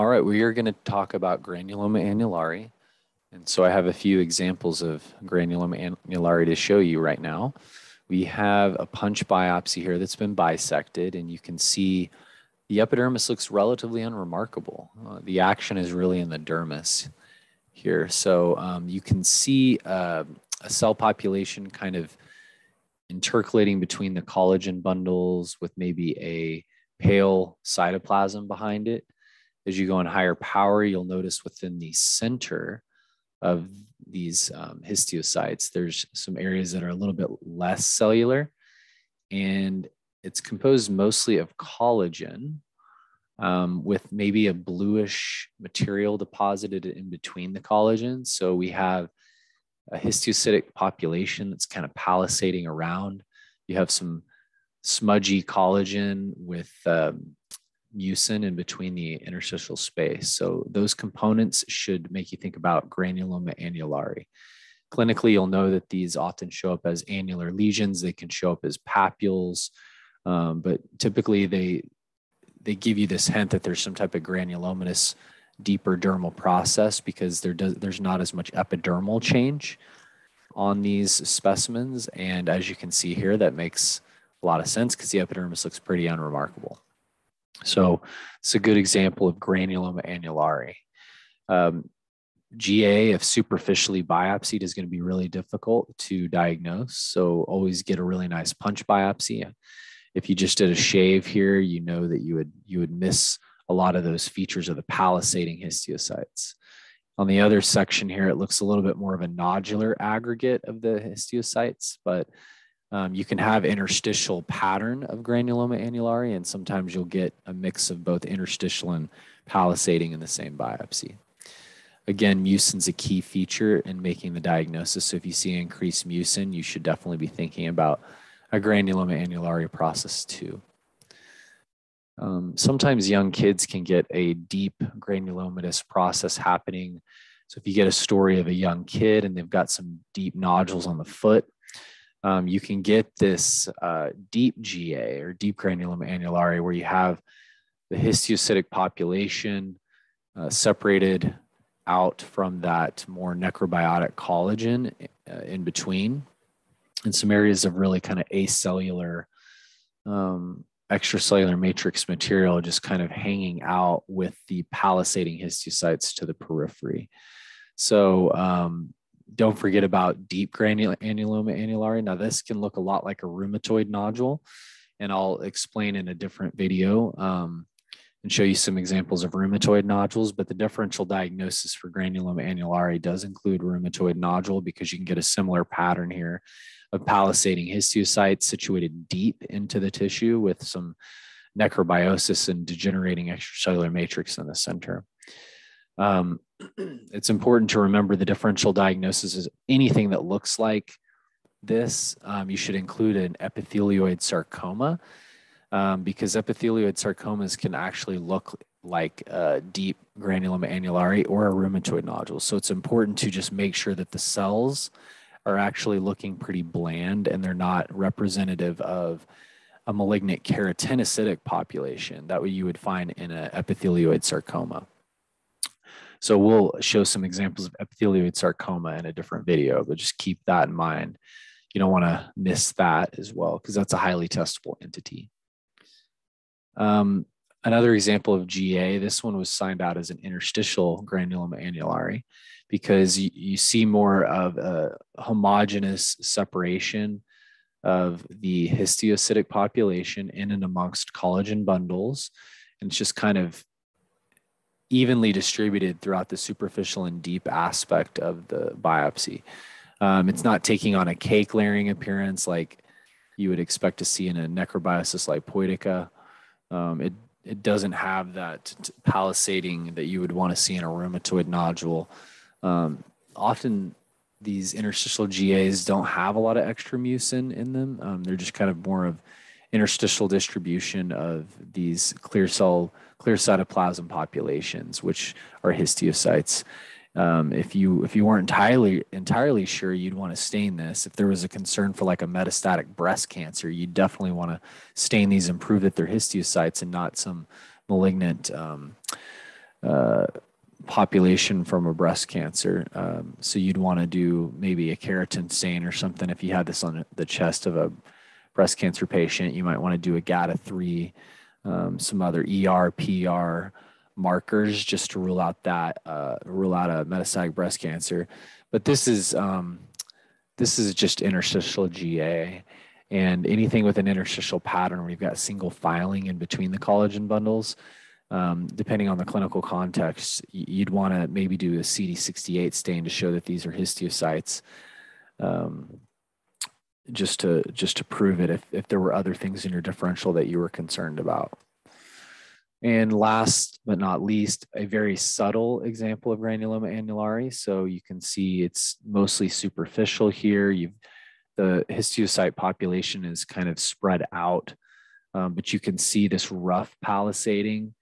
All right, we are going to talk about granuloma annulare. And so I have a few examples of granuloma annulare to show you right now. We have a punch biopsy here that's been bisected, and you can see the epidermis looks relatively unremarkable. Uh, the action is really in the dermis here. So um, you can see uh, a cell population kind of intercalating between the collagen bundles with maybe a pale cytoplasm behind it. As you go in higher power, you'll notice within the center of these um, histiocytes, there's some areas that are a little bit less cellular, and it's composed mostly of collagen um, with maybe a bluish material deposited in between the collagen. So we have a histiocytic population that's kind of palisading around. You have some smudgy collagen with um, mucin in between the interstitial space. So those components should make you think about granuloma annulare. Clinically, you'll know that these often show up as annular lesions. They can show up as papules, um, but typically they they give you this hint that there's some type of granulomatous deeper dermal process because there does there's not as much epidermal change on these specimens. And as you can see here, that makes a lot of sense because the epidermis looks pretty unremarkable. So it's a good example of granuloma annulare. Um, GA, if superficially biopsied, is going to be really difficult to diagnose. So always get a really nice punch biopsy. If you just did a shave here, you know that you would you would miss a lot of those features of the palisading histiocytes. On the other section here, it looks a little bit more of a nodular aggregate of the histiocytes, but um, you can have interstitial pattern of granuloma annulare, and sometimes you'll get a mix of both interstitial and palisading in the same biopsy. Again, mucin's a key feature in making the diagnosis. So if you see increased mucin, you should definitely be thinking about a granuloma annulare process too. Um, sometimes young kids can get a deep granulomatous process happening. So if you get a story of a young kid and they've got some deep nodules on the foot, um, you can get this uh, deep GA or deep granuloma annulare where you have the histiocytic population uh, separated out from that more necrobiotic collagen uh, in between and some areas of really kind of acellular um, extracellular matrix material just kind of hanging out with the palisading histiocytes to the periphery. So um, don't forget about deep granuloma annulare. Now, this can look a lot like a rheumatoid nodule, and I'll explain in a different video um, and show you some examples of rheumatoid nodules. But the differential diagnosis for granuloma annulare does include rheumatoid nodule because you can get a similar pattern here of palisading histiocytes situated deep into the tissue with some necrobiosis and degenerating extracellular matrix in the center. Um, it's important to remember the differential diagnosis is anything that looks like this. Um, you should include an epithelioid sarcoma um, because epithelioid sarcomas can actually look like a deep granuloma annulare or a rheumatoid nodule. So it's important to just make sure that the cells are actually looking pretty bland and they're not representative of a malignant keratinocytic population that way you would find in an epithelioid sarcoma. So we'll show some examples of epithelioid sarcoma in a different video, but just keep that in mind. You don't want to miss that as well, because that's a highly testable entity. Um, another example of GA, this one was signed out as an interstitial granuloma annulare because you, you see more of a homogeneous separation of the histiocytic population in and amongst collagen bundles. And it's just kind of evenly distributed throughout the superficial and deep aspect of the biopsy. Um, it's not taking on a cake layering appearance like you would expect to see in a necrobiosis lipoidica. Um, it, it doesn't have that palisading that you would want to see in a rheumatoid nodule. Um, often these interstitial GAs don't have a lot of extra mucin in them. Um, they're just kind of more of interstitial distribution of these clear cell, clear cytoplasm populations, which are histiocytes. Um, if you if you weren't entirely entirely sure you'd want to stain this, if there was a concern for like a metastatic breast cancer, you definitely want to stain these and prove that they're histiocytes and not some malignant um, uh, population from a breast cancer. Um, so you'd want to do maybe a keratin stain or something. If you had this on the chest of a breast cancer patient, you might want to do a GATA3, um, some other ER, PR markers just to rule out that, uh, rule out a metastatic breast cancer. But this is, um, this is just interstitial GA. And anything with an interstitial pattern, we've got single filing in between the collagen bundles um, depending on the clinical context, you'd want to maybe do a CD68 stain to show that these are histiocytes, um, just to just to prove it. If if there were other things in your differential that you were concerned about. And last but not least, a very subtle example of granuloma annulare. So you can see it's mostly superficial here. You've the histiocyte population is kind of spread out, um, but you can see this rough palisading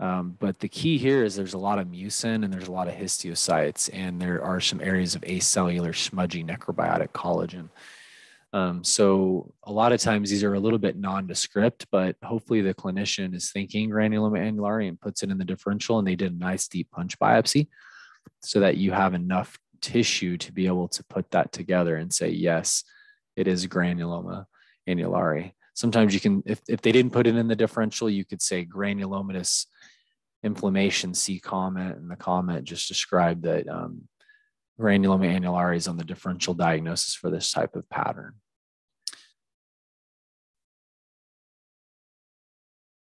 um, but the key here is there's a lot of mucin and there's a lot of histiocytes, and there are some areas of acellular smudgy necrobiotic collagen. Um, so a lot of times these are a little bit nondescript, but hopefully the clinician is thinking granuloma annulare and puts it in the differential, and they did a nice deep punch biopsy, so that you have enough tissue to be able to put that together and say yes, it is granuloma annulare. Sometimes you can, if, if they didn't put it in the differential, you could say granulomatous inflammation C comment, and the comment just described that um, granuloma annularis on the differential diagnosis for this type of pattern.